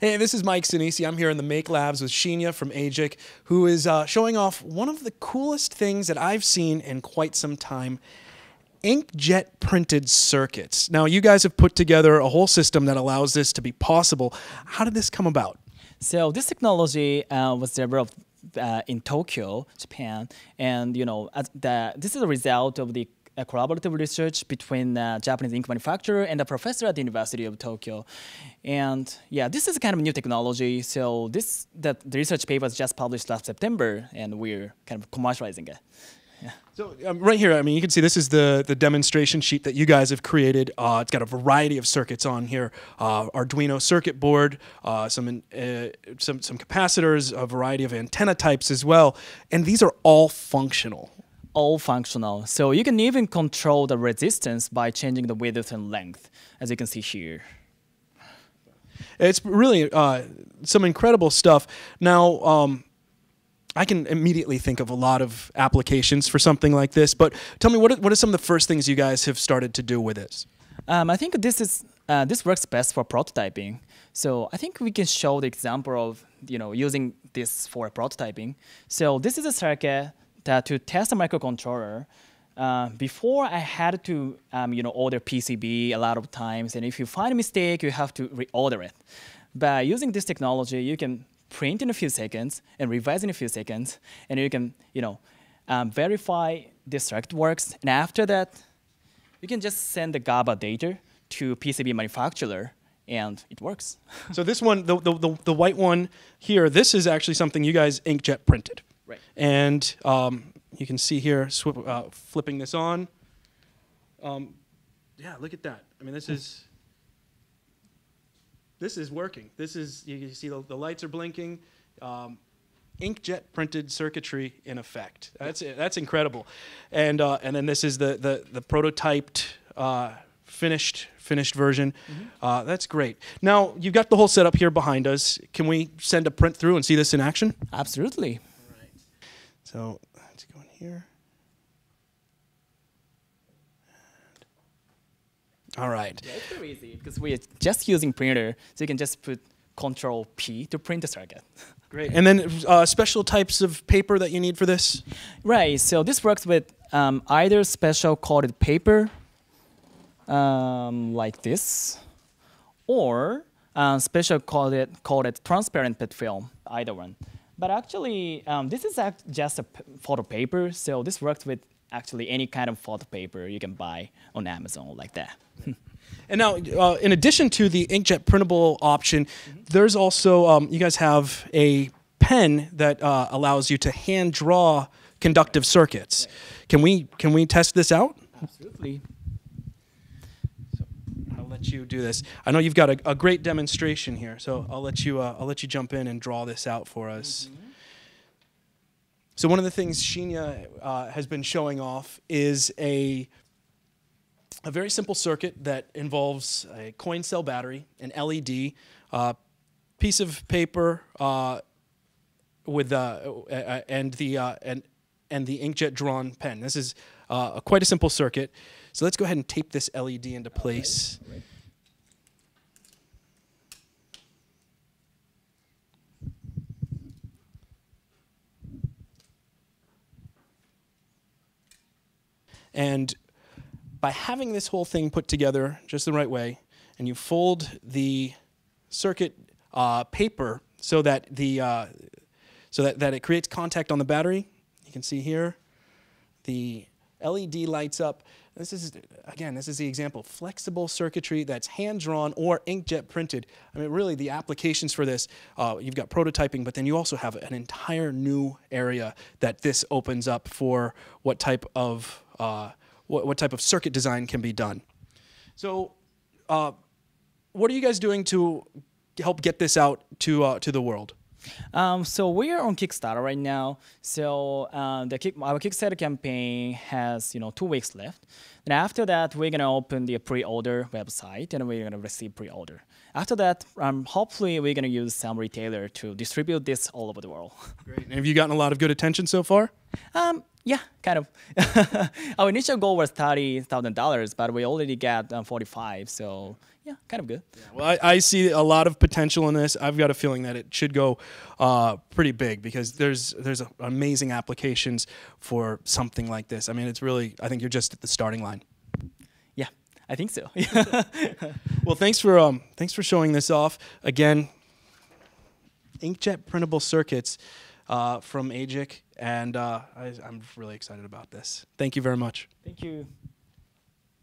Hey, this is Mike Senese. I'm here in the Make Labs with Shinya from AGIC, who is uh, showing off one of the coolest things that I've seen in quite some time inkjet printed circuits. Now, you guys have put together a whole system that allows this to be possible. How did this come about? So this technology uh, was developed uh, in Tokyo, Japan, and you know, the, this is a result of the a collaborative research between a Japanese ink manufacturer and a professor at the University of Tokyo. And yeah, this is kind of new technology. So this that the research paper was just published last September, and we're kind of commercializing it. Yeah. So um, right here, I mean, you can see this is the the demonstration sheet that you guys have created. Uh, it's got a variety of circuits on here: uh, Arduino circuit board, uh, some uh, some some capacitors, a variety of antenna types as well, and these are all functional all functional. So you can even control the resistance by changing the width and length, as you can see here. It's really uh, some incredible stuff. Now, um, I can immediately think of a lot of applications for something like this, but tell me, what are, what are some of the first things you guys have started to do with this? Um, I think this is uh, this works best for prototyping. So I think we can show the example of you know using this for prototyping. So this is a circuit that to test a microcontroller, uh, before I had to um, you know order PCB a lot of times, and if you find a mistake, you have to reorder it. By using this technology, you can print in a few seconds and revise in a few seconds, and you can you know um, verify this circuit works. And after that, you can just send the Gerber data to PCB manufacturer and it works. so this one, the, the, the, white one here, this is actually something you guys inkjet printed. Right. And um, you can see here, uh, flipping this on. Um, yeah, look at that. I mean, this is this is working. This is you, see the, the, lights are blinking. Um, inkjet printed circuitry in effect. That's that's incredible. And uh, and then this is the the, the prototyped. Uh, finished finished version. Mm -hmm. uh, that's great. Now you've got the whole setup here behind us. Can we send a print through and see this in action? Absolutely. So let's go in here. All right. Yeah, it's very easy because we're just using printer, so you can just put Control P to print the circuit. Great. And then uh, special types of paper that you need for this? Right. So this works with um, either special coated paper, um, like this, or uh, special coated, coated transparent PET film, either one. But actually, um, this is just a photo paper, so this works with actually any kind of photo paper you can buy on Amazon like that. and now, uh, in addition to the inkjet printable option, mm -hmm. there's also, um, you guys have a pen that uh, allows you to hand draw conductive circuits. Right. Can we can we test this out? Absolutely let you do this. I know you've got a, a great demonstration here, so I'll let you uh, I'll let you jump in and draw this out for us. Mm -hmm. So one of the things Shinya uh, has been showing off is a a very simple circuit that involves a coin cell battery, an LED, uh, piece of paper uh, with uh, and the uh, and and the inkjet drawn pen. This is uh, quite a simple circuit. So let's go ahead and tape this LED into place. And by having this whole thing put together just the right way, and you fold the circuit uh, paper so that the uh, so that, that it creates contact on the battery. You can see here the LED lights up. This is, again, this is the example. Flexible circuitry that's hand-drawn or inkjet printed. I mean, really, the applications for this, uh, you've got prototyping, but then you also have an entire new area that this opens up for what type of, uh, what, what type of circuit design can be done. So uh, what are you guys doing to help get this out to, uh, to the world? Um, so we are on Kickstarter right now. So uh, the kick, our Kickstarter campaign has you know two weeks left. And after that, we're gonna open the pre-order website, and we're gonna receive pre-order. After that, um, hopefully, we're gonna use some retailer to distribute this all over the world. Great. And have you gotten a lot of good attention so far? Um, yeah, kind of. our initial goal was thirty thousand dollars, but we already got um, forty-five. So yeah, kind of good. Well, I, I see a lot of potential in this. I've got a feeling that it should go uh, pretty big because there's there's a, amazing applications for something like this. I mean, it's really I think you're just at the starting line. I think so. Well, thanks for um, thanks for showing this off again. Inkjet printable circuits uh, from AGIC, and uh, I, I'm really excited about this. Thank you very much. Thank you.